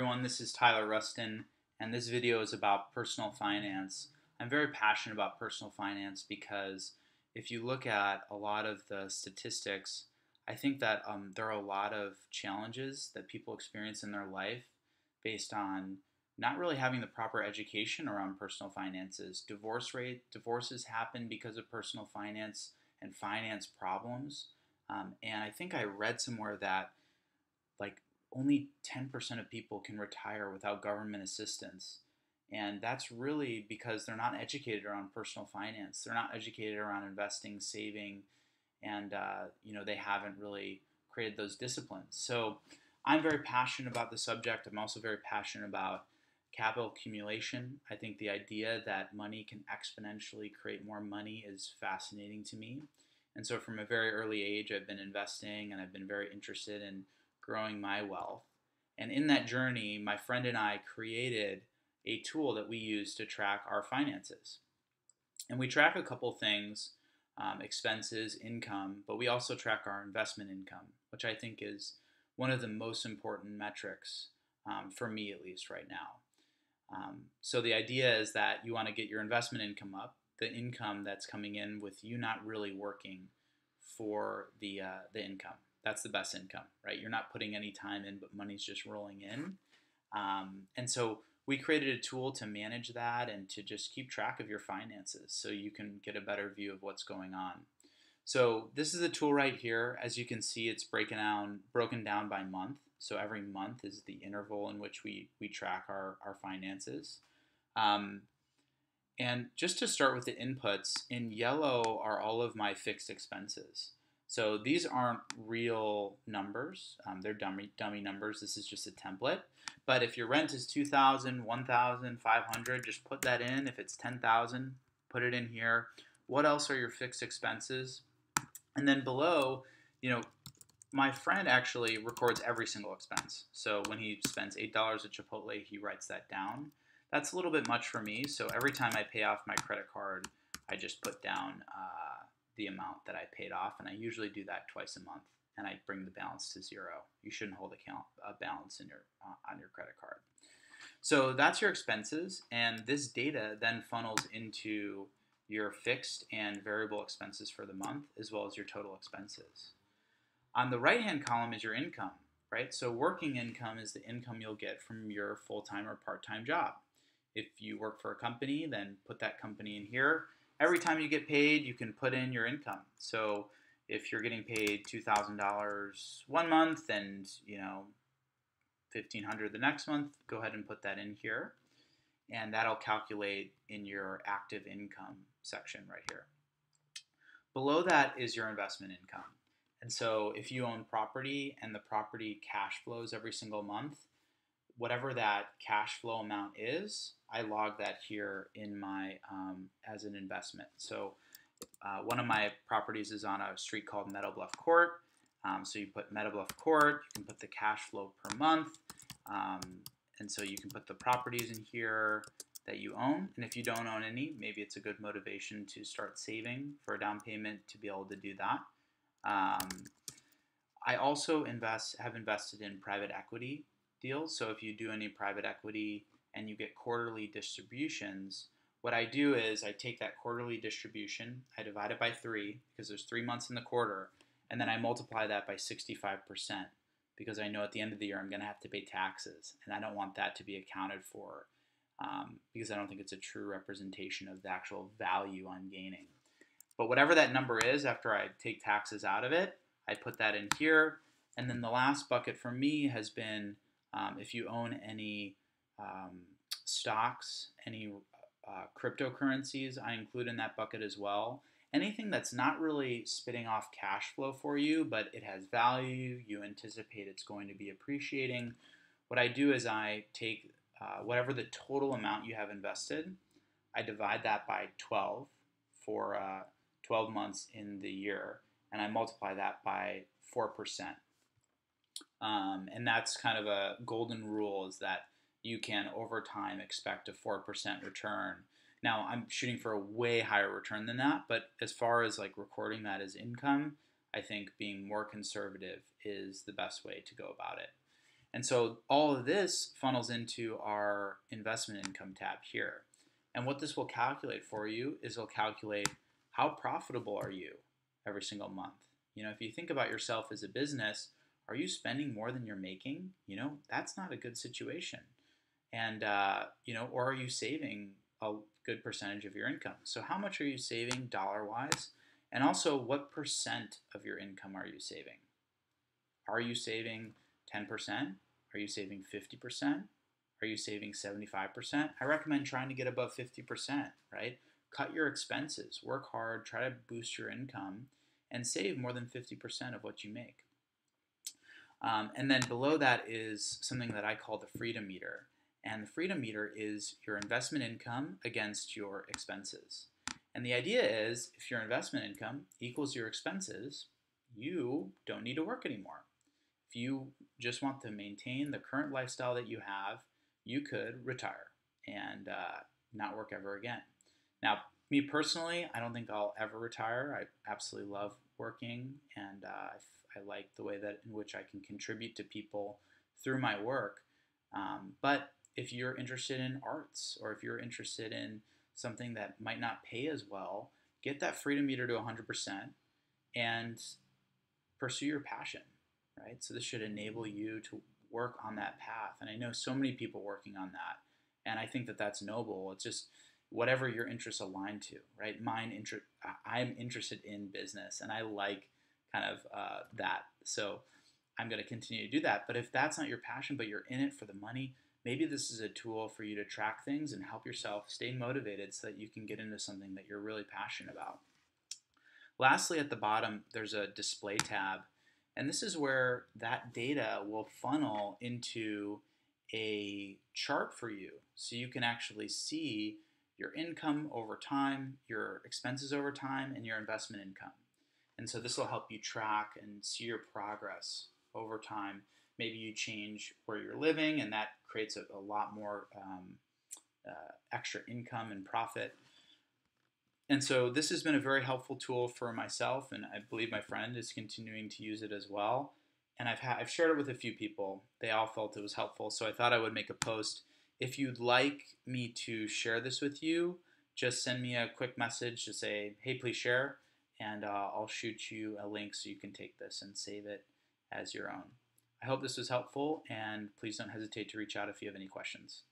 everyone, this is Tyler Rustin, and this video is about personal finance. I'm very passionate about personal finance because if you look at a lot of the statistics, I think that um, there are a lot of challenges that people experience in their life based on not really having the proper education around personal finances. Divorce rate divorces happen because of personal finance and finance problems. Um, and I think I read somewhere that only 10% of people can retire without government assistance. And that's really because they're not educated around personal finance. They're not educated around investing, saving, and uh, you know they haven't really created those disciplines. So I'm very passionate about the subject. I'm also very passionate about capital accumulation. I think the idea that money can exponentially create more money is fascinating to me. And so from a very early age, I've been investing and I've been very interested in growing my wealth. And in that journey, my friend and I created a tool that we use to track our finances. And we track a couple things um, expenses, income, but we also track our investment income, which I think is one of the most important metrics um, for me, at least right now. Um, so the idea is that you want to get your investment income up, the income that's coming in with you not really working for the uh, the income. That's the best income, right? You're not putting any time in, but money's just rolling in. Um, and so we created a tool to manage that and to just keep track of your finances so you can get a better view of what's going on. So this is a tool right here. As you can see, it's breaking down broken down by month. So every month is the interval in which we, we track our, our finances. Um, and just to start with the inputs, in yellow are all of my fixed expenses. So these aren't real numbers. Um, they're dummy, dummy numbers. This is just a template. But if your rent is 2000 1000 500 just put that in. If it's 10000 put it in here. What else are your fixed expenses? And then below, you know, my friend actually records every single expense. So when he spends $8 at Chipotle, he writes that down. That's a little bit much for me. So every time I pay off my credit card, I just put down uh, the amount that I paid off, and I usually do that twice a month, and I bring the balance to zero. You shouldn't hold account a balance in your uh, on your credit card. So that's your expenses, and this data then funnels into your fixed and variable expenses for the month, as well as your total expenses. On the right-hand column is your income, right? So working income is the income you'll get from your full-time or part-time job. If you work for a company, then put that company in here every time you get paid, you can put in your income. So if you're getting paid $2,000 one month and, you know, 1500 the next month, go ahead and put that in here. And that'll calculate in your active income section right here. Below that is your investment income. And so if you own property and the property cash flows every single month, whatever that cash flow amount is, I log that here in my um, as an investment. So uh, one of my properties is on a street called Meadowbluff Court. Um, so you put Meadowbluff Court, you can put the cash flow per month, um, and so you can put the properties in here that you own. And if you don't own any, maybe it's a good motivation to start saving for a down payment to be able to do that. Um, I also invest have invested in private equity deals. So if you do any private equity and you get quarterly distributions, what I do is I take that quarterly distribution, I divide it by three because there's three months in the quarter, and then I multiply that by 65% because I know at the end of the year I'm going to have to pay taxes, and I don't want that to be accounted for um, because I don't think it's a true representation of the actual value I'm gaining. But whatever that number is after I take taxes out of it, I put that in here. And then the last bucket for me has been um, if you own any um, stocks, any uh, cryptocurrencies, I include in that bucket as well. Anything that's not really spitting off cash flow for you, but it has value, you anticipate it's going to be appreciating. What I do is I take uh, whatever the total amount you have invested, I divide that by 12 for uh, 12 months in the year, and I multiply that by 4%. Um, and that's kind of a golden rule is that you can over time expect a 4% return. Now, I'm shooting for a way higher return than that, but as far as like recording that as income, I think being more conservative is the best way to go about it. And so all of this funnels into our investment income tab here. And what this will calculate for you is it'll calculate how profitable are you every single month. You know, if you think about yourself as a business, are you spending more than you're making? You know, that's not a good situation. And, uh, you know, or are you saving a good percentage of your income? So, how much are you saving dollar wise? And also, what percent of your income are you saving? Are you saving 10%? Are you saving 50%? Are you saving 75%? I recommend trying to get above 50%, right? Cut your expenses, work hard, try to boost your income, and save more than 50% of what you make. Um, and then below that is something that I call the freedom meter. And the freedom meter is your investment income against your expenses. And the idea is if your investment income equals your expenses, you don't need to work anymore. If you just want to maintain the current lifestyle that you have, you could retire and uh, not work ever again. Now, me personally, I don't think I'll ever retire. I absolutely love working and uh, I like the way that in which I can contribute to people through my work. Um, but if you're interested in arts or if you're interested in something that might not pay as well, get that freedom meter to 100% and pursue your passion, right? So this should enable you to work on that path. And I know so many people working on that. And I think that that's noble. It's just whatever your interests align to, right? Mine interest, I'm interested in business and I like kind of uh, that. So I'm going to continue to do that. But if that's not your passion, but you're in it for the money, maybe this is a tool for you to track things and help yourself stay motivated so that you can get into something that you're really passionate about. Lastly, at the bottom, there's a display tab. And this is where that data will funnel into a chart for you. So you can actually see your income over time, your expenses over time, and your investment income. And so this will help you track and see your progress over time. Maybe you change where you're living, and that creates a, a lot more um, uh, extra income and profit. And so this has been a very helpful tool for myself, and I believe my friend is continuing to use it as well. And I've, ha- I've shared it with a few people. They all felt it was helpful, so I thought I would make a post. If you'd like me to share this with you, just send me a quick message to say, hey, please share and uh, I'll shoot you a link so you can take this and save it as your own. I hope this was helpful, and please don't hesitate to reach out if you have any questions.